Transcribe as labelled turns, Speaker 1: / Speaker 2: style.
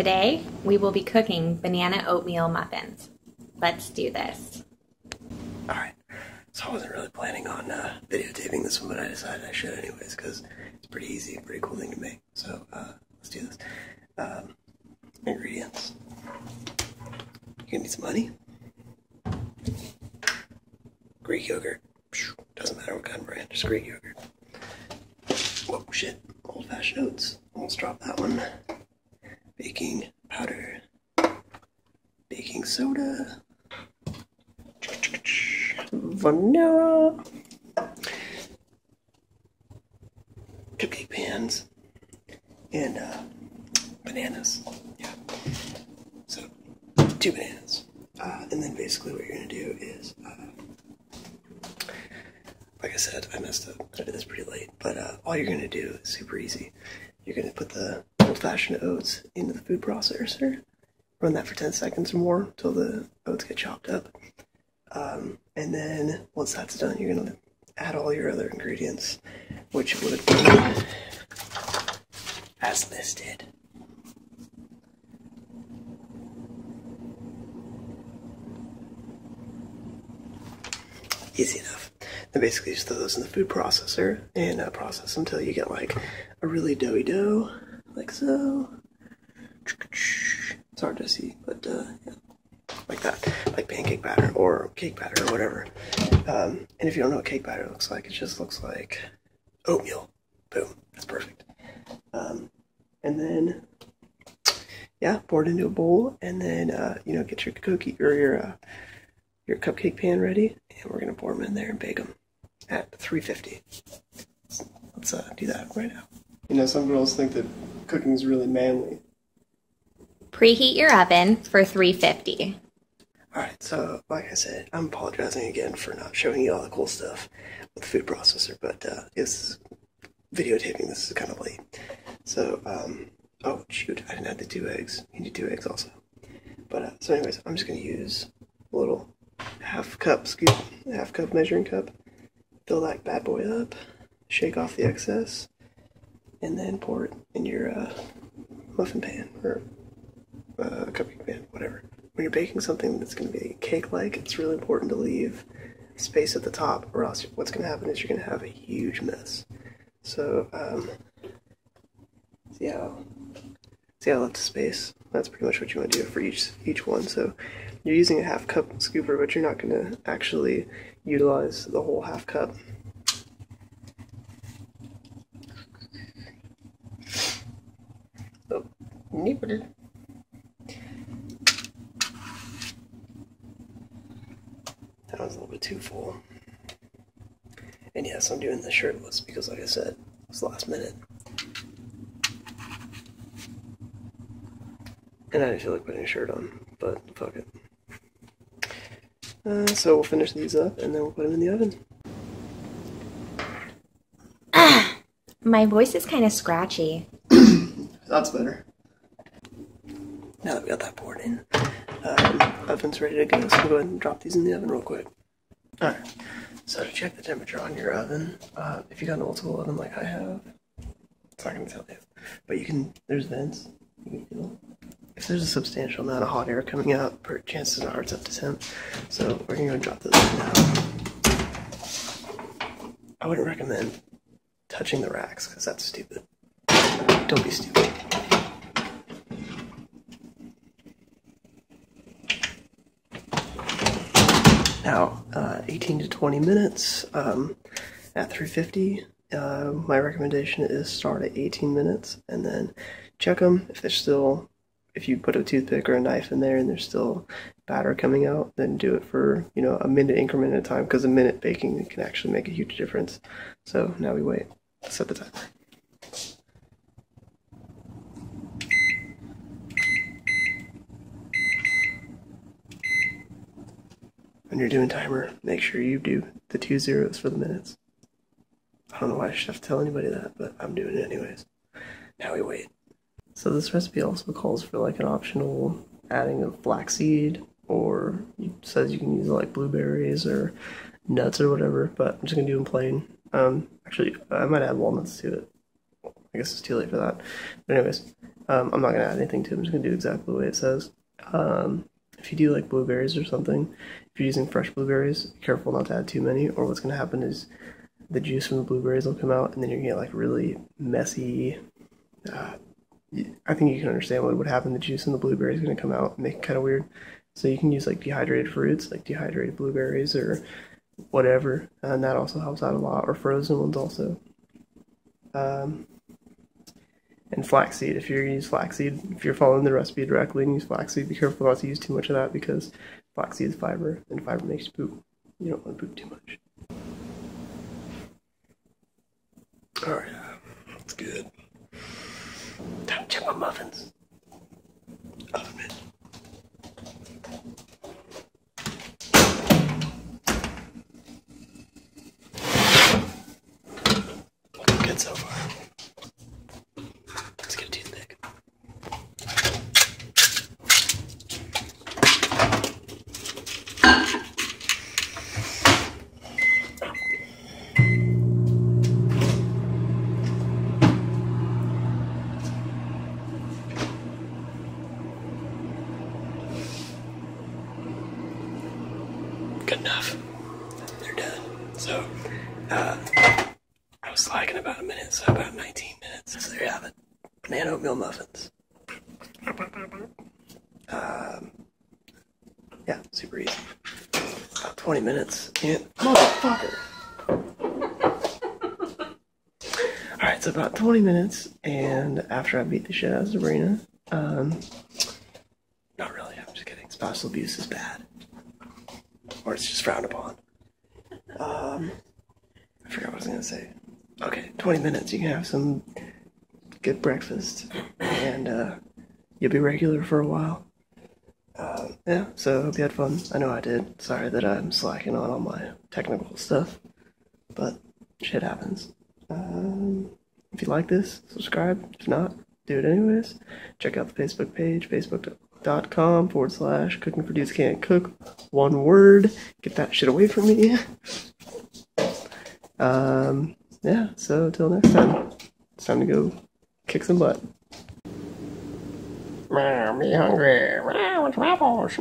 Speaker 1: Today, we will be cooking banana oatmeal muffins. Let's do this.
Speaker 2: Alright, so I wasn't really planning on uh, videotaping this one, but I decided I should anyways, because it's pretty easy, pretty cool thing to make. So, uh, let's do this. Um, ingredients. You're gonna need some honey. Greek yogurt. Doesn't matter what kind of brand, just Greek yogurt. Whoa, shit. Old fashioned oats. Almost dropped that one. Baking powder. Baking soda. Vanilla. Cupcake pans. And uh, bananas. Yeah. So, two bananas. Uh, and then basically what you're going to do is. Uh, like I said, I messed up. I did this pretty late. But uh, all you're going to do is super easy. You're going to put the old-fashioned oats into the food processor. Run that for 10 seconds or more until the oats get chopped up. Um, and then once that's done, you're going to add all your other ingredients, which would be as listed. Easy enough. Then basically just throw those in the food processor and uh, process until you get like a really doughy dough, like so. It's hard to see, but uh, yeah, like that, like pancake batter or cake batter or whatever. Um, and if you don't know what cake batter looks like, it just looks like oatmeal. Boom, that's perfect. Um, and then, yeah, pour it into a bowl, and then uh, you know get your cookie or your uh, your cupcake pan ready, and we're gonna pour them in there and bake them at 350. Let's uh, do that right now. You know, some girls think that cooking is really manly.
Speaker 1: Preheat your oven for 350.
Speaker 2: Alright, so like I said, I'm apologizing again for not showing you all the cool stuff with the food processor, but uh, it's videotaping this is kind of late. So, um, oh shoot, I didn't add the two eggs. You need two eggs also. But, uh, so anyways, I'm just going to use a little half cup scoop, half cup measuring cup. Fill that bad boy up, shake off the excess, and then pour it in your uh, muffin pan or uh, cupcake pan, whatever. When you're baking something that's going to be cake-like, it's really important to leave space at the top, or else what's going to happen is you're going to have a huge mess. So, um, see how see how left the space. That's pretty much what you want to do for each each one. So, you're using a half cup scooper, but you're not going to actually utilize the whole half cup. Oh, nipple. That was a little bit too full. And yes, I'm doing the shirtless because, like I said, it's last minute. And I didn't feel like putting a shirt on, but fuck it. Uh, so we'll finish these up and then we'll put them in the oven.
Speaker 1: My voice is kind of scratchy.
Speaker 2: That's better. Now that we got that poured in, um, oven's ready to go, so we'll go ahead and drop these in the oven real quick. Alright, so to check the temperature on your oven, uh, if you got an old school oven like I have, it's not going to tell you. But you can, there's vents. You if there's a substantial amount of hot air coming out, chances are it's up to temp. So we're gonna go drop this in now. I wouldn't recommend touching the racks because that's stupid. Don't be stupid. Now, uh, 18 to 20 minutes um, at 350. Uh, my recommendation is start at 18 minutes and then check them if they're still if you put a toothpick or a knife in there and there's still batter coming out, then do it for you know a minute increment at a time because a minute baking can actually make a huge difference. So now we wait. Set the timer. When you're doing timer, make sure you do the two zeros for the minutes. I don't know why I should have to tell anybody that, but I'm doing it anyways. Now we wait. So this recipe also calls for like an optional adding of flaxseed or it says you can use like blueberries or nuts or whatever, but I'm just gonna do them plain. Um, actually, I might add walnuts to it. I guess it's too late for that. But anyways, Um, I'm not gonna add anything to it. I'm just gonna do exactly the way it says. Um, if you do like blueberries or something, if you're using fresh blueberries, be careful not to add too many, or what's gonna happen is the juice from the blueberries will come out, and then you're gonna get like really messy. Uh, I think you can understand what would happen. The juice in the blueberry is gonna come out and make it kind of weird. So you can use like dehydrated fruits, like dehydrated blueberries or whatever, and that also helps out a lot. Or frozen ones also. Um, and flaxseed. If you're use flaxseed, if you're following the recipe directly and use flaxseed, be careful not to use too much of that because flaxseed is fiber, and fiber makes you poop. You don't want to poop too much. All right, that's good. Time to check my muffins. Enough. They're done. So, uh, I was slacking about a minute, so about 19 minutes. So there you have it. Banana oatmeal muffins. Um, yeah, super easy. About 20 minutes. And motherfucker. Alright, so about 20 minutes, and after I beat the shit out of Sabrina, um, not really, I'm just kidding. Spousal abuse is bad. Or it's just frowned upon. Um, I forgot what I was gonna say. Okay, 20 minutes, you can have some good breakfast, and uh, you'll be regular for a while. Um, yeah, so hope you had fun. I know I did. Sorry that I'm slacking on all my technical stuff, but shit happens. Um, if you like this, subscribe. If not, do it anyways. Check out the Facebook page, facebook.com forward slash cooking for dudes can't cook. One word. Get that shit away from me. Um, yeah, so until next time, it's time to go kick some butt. Me hungry. Meow, it's waffles.